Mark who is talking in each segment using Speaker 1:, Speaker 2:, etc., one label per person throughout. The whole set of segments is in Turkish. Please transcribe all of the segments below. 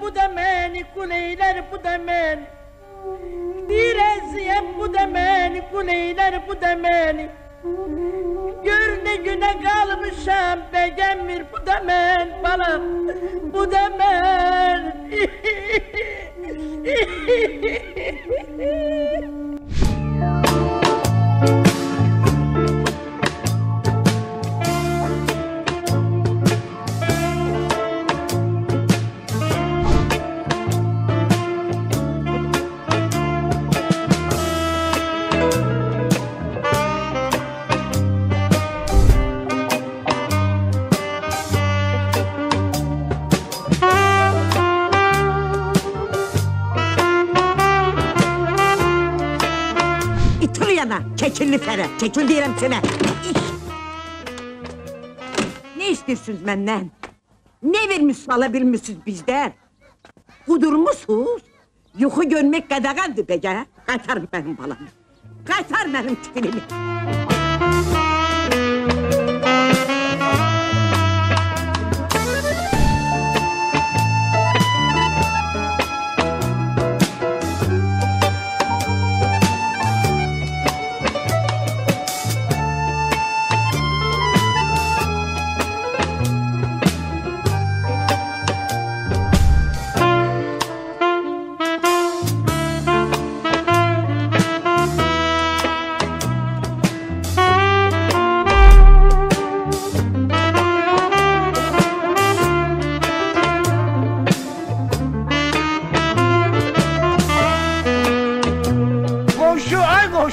Speaker 1: Bu da beni, kuleyler bu da beni. Direziyem bu da beni, kuleyler bu da beni. Gör ne güne kalmışam begemir bu da ben balam bu da
Speaker 2: yana, keçilli fere, diyelim sana. İş. Ne istiyorsunuz benden? Ne vermişsiniz alabilmişsiniz bizden? Kudurmuşsunuz. Yuhu görmek kadağandı be ya. Kaytar benim balamı. Kaytar benim tipini.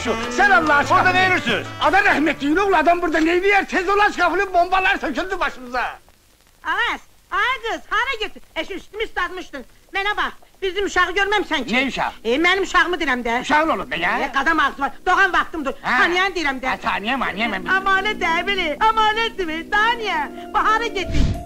Speaker 3: Komşu sen Allah aşkına.
Speaker 4: Orada ne yürürsünüz?
Speaker 3: Ada rahmetli yürü ulan adam burada ne diyer tez ulaş kapını bombalar söküldü başımıza.
Speaker 1: Ağaz, ağa kız, hara götür. E şu üstümü ıslatmıştın. Bana bak, bizim uşağı görmem sanki.
Speaker 3: Ne uşağı?
Speaker 1: E benim uşağımı direm de.
Speaker 3: Uşağın olur be ya.
Speaker 1: E kadam ağzı var, doğan vaktimdir.
Speaker 3: Ha.
Speaker 1: Tanıyan direm de.
Speaker 3: Ha, tanıyam anıyam ben.
Speaker 1: Amanet de amanet mi? Daha niye? Bahara getir.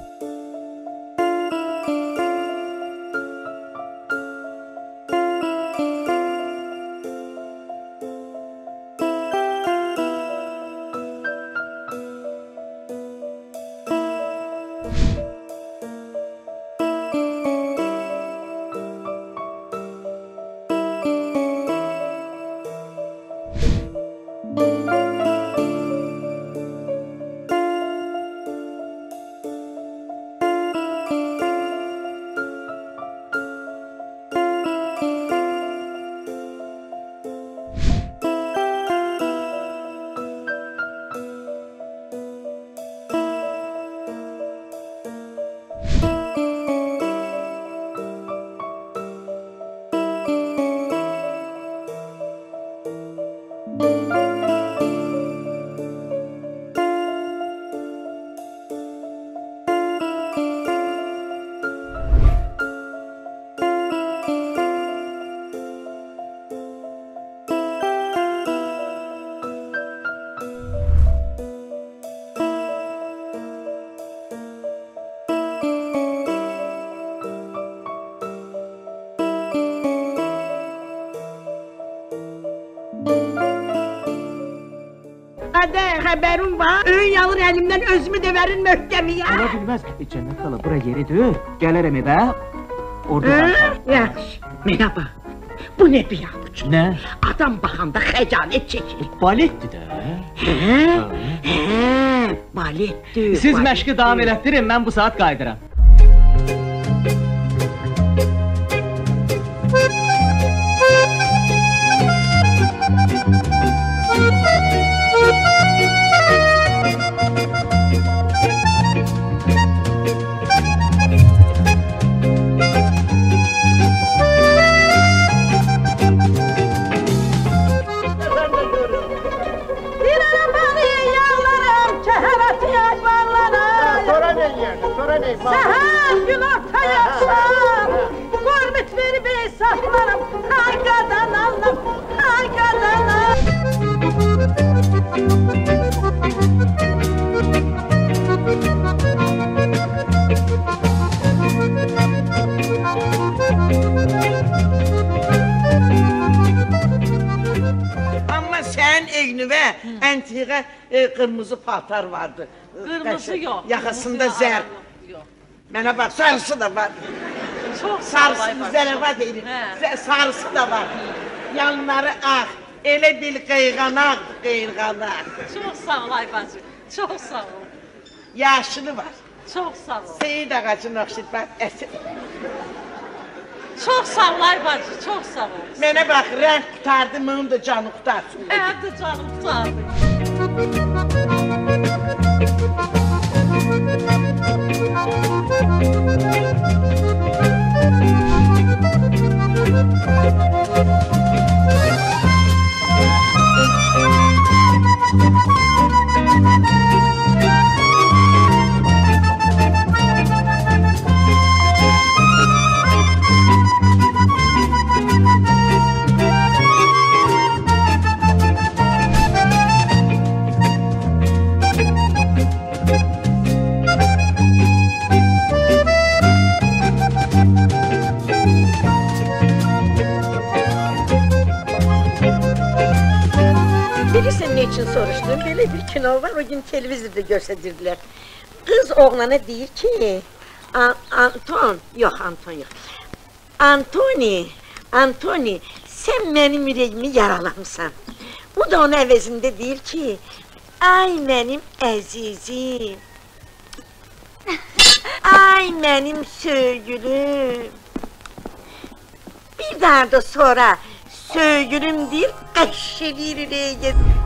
Speaker 1: Adə, xəbərin var? Öyün yalır əlimdən özümü də verin möhkəmiyə.
Speaker 5: Ola bilməz. E, Cənnət xala, bura yeridir. Gələrəm evə. Orada e?
Speaker 1: Yaxşı. Mənə bax. Bu nə biyabuç?
Speaker 5: Nə?
Speaker 1: Adam baxanda xəcanət çəkir.
Speaker 5: Baletdir də.
Speaker 1: Hə? Hə? Baletdir.
Speaker 5: Siz məşqi davam elətdirin, mən bu saat qayıdıram.
Speaker 1: Seher gün orta yaşam. Gurbet verip hesaplarım. Hangadan alım, hangadan alım.
Speaker 6: Ama sen egnüve entige e, kırmızı paltar vardı.
Speaker 7: Kırmızı
Speaker 6: Kaşı-
Speaker 7: yok.
Speaker 6: Yakasında
Speaker 7: kırmızı
Speaker 6: zer.
Speaker 7: yok, yok.
Speaker 6: Bana bak sarısı da var.
Speaker 4: Ol
Speaker 6: Sarısı zərəfat edir. Sarısı da var. Yanları ağ. Elə bil qıyğanaq, qıyğanaq.
Speaker 4: Çok sağ ol Aybaşı. Çok sağ ol.
Speaker 6: Yaşılı var.
Speaker 4: Çok sağ ol.
Speaker 6: Seyid ağacını oxşit bak, əsir.
Speaker 4: Çok sağ ol Aybaşı. Çok sağ ol.
Speaker 6: Mənə bax, rəng qutardı, mənim də canı qutarsın.
Speaker 4: Hadi canım sağ ol.
Speaker 2: Soruşdum? Belə bir kino var, o gün televizorda göstərirdilər. Qız oğlana deyir ki, An Anton, yox Anton yox. Antoni, Antoni, sən mənim ürəyimi yaralamısan. Bu da onun əvəzində deyir ki, ay mənim əzizim. Ay mənim söygülüm. Bir daha da sonra söygülüm deyir, qəşşeliyir ürəyə gedir.